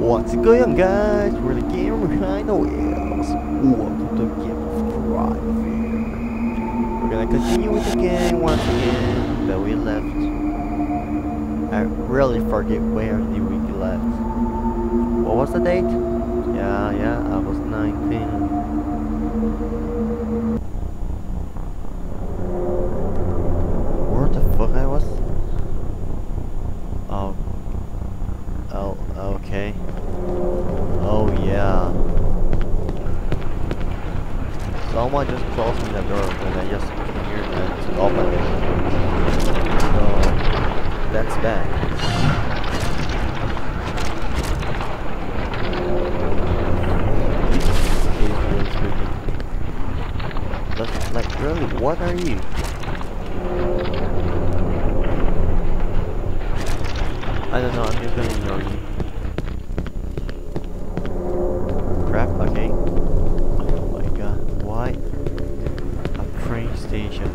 What's going on guys? We're the gamer behind the wheels. Welcome to Game of Drive. We're gonna continue with the game once again that we left. I really forget where we left. What was the date? Yeah, yeah, I was 19. Where the fuck I was? Oh. Oh, okay. Oh, yeah. Someone just closed me the door and I just came here and to open. So, that's bad. Like, really, what are you? I don't know, I'm just gonna ignore you. Crap, okay. Why? A train station.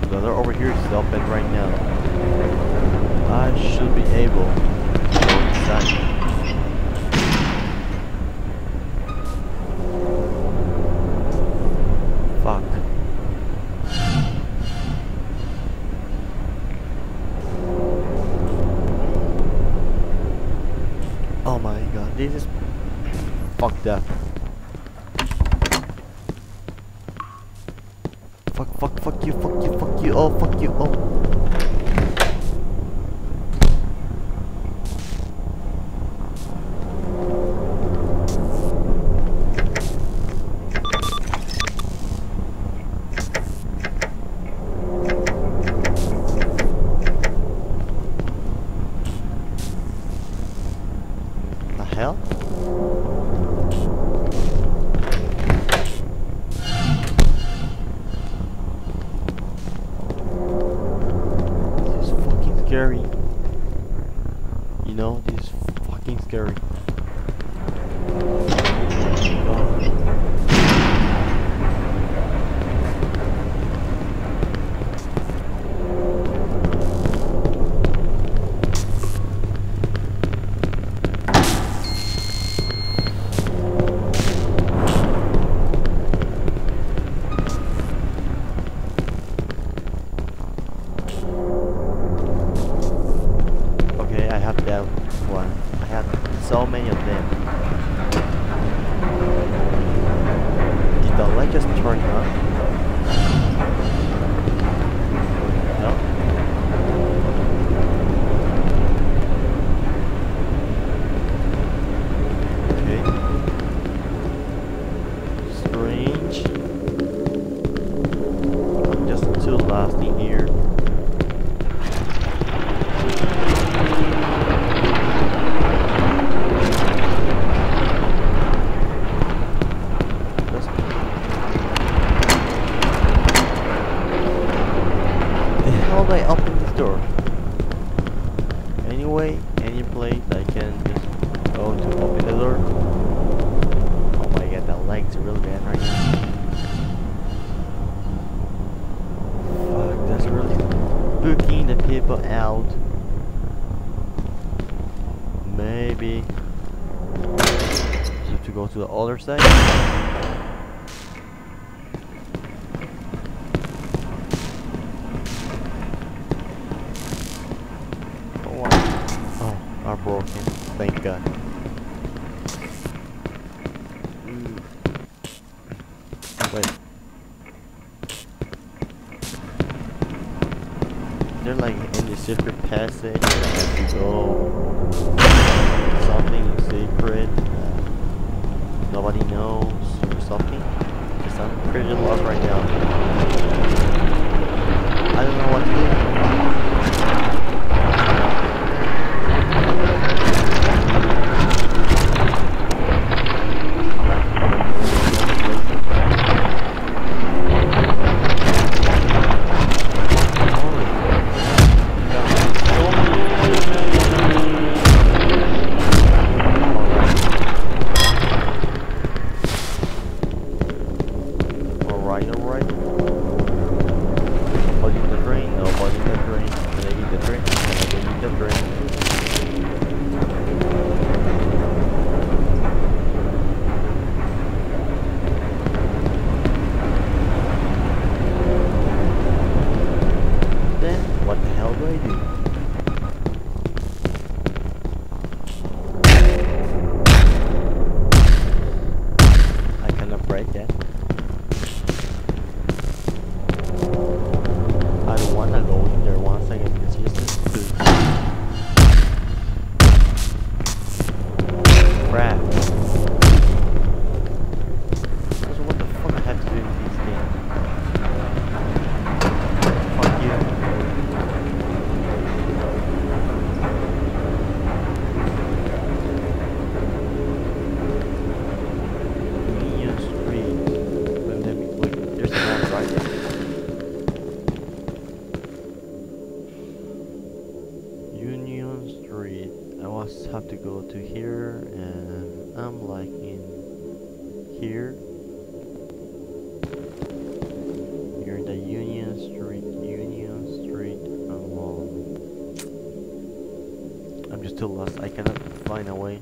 So the door over here is open right now. I should be able to go inside. Fuck, fuck, fuck you, fuck you, fuck you, oh, fuck you, oh. Scary. You know, this is fucking scary. One. I have so many of them. Did the light just turn on? No? Okay. Strange. I'm just too lost in here. That's the hell did I open this door? Anyway, any place I can just go to open the door. Oh my god, that leg's really bad right now. Fuck, that's really spooking the people out. Maybe to go to the other side. Oh, I- oh, I'm broken. Thank God. They're like in the secret passage. I have to go something secret that nobody knows or something. Cause I'm pretty lost right now. I don't know what to do. right there. Have to go to here and I'm like in here. Here in the Union Street Union Street I'm just too lost. I cannot find a way.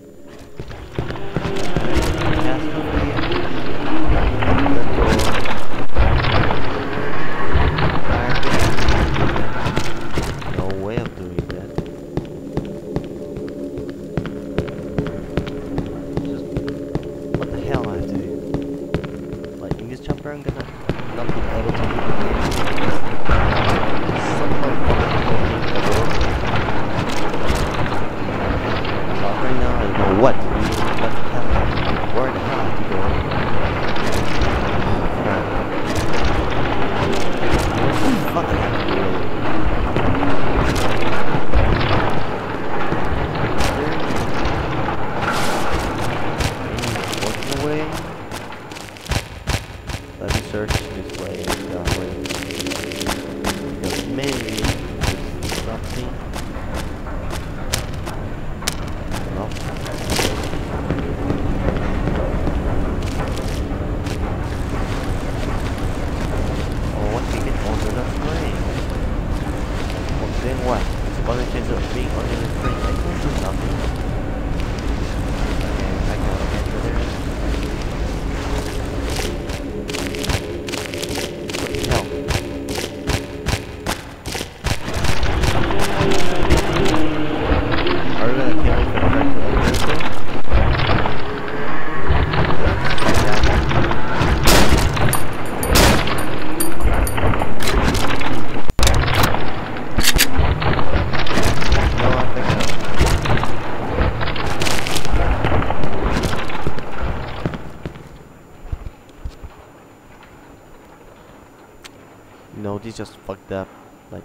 No, this just fucked up. Like,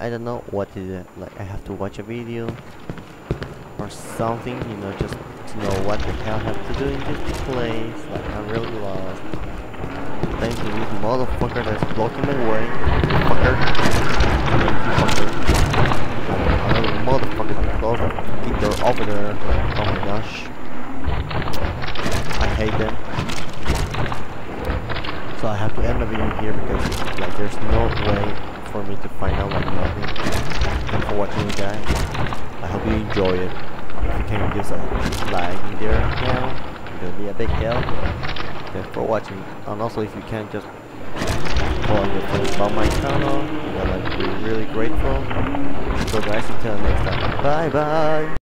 I don't know what is it. Like, I have to watch a video or something, you know, just to know what the hell I have to do in this place. Like, I'm really lost. Thank you, this motherfucker that's blocking my way. Fucker. Fucker. Another motherfucker that closed the fucking door over there. Like, oh my gosh. I hate them. So I have to end the video here because like there's no way for me to find out like nothing. Thanks guys. I hope you enjoy it. If you can give a uh, like in there now, it will be a big help. Thanks for watching. And also if you can just follow your friends about my channel, you know, like be really grateful. So guys, until next time. Bye bye.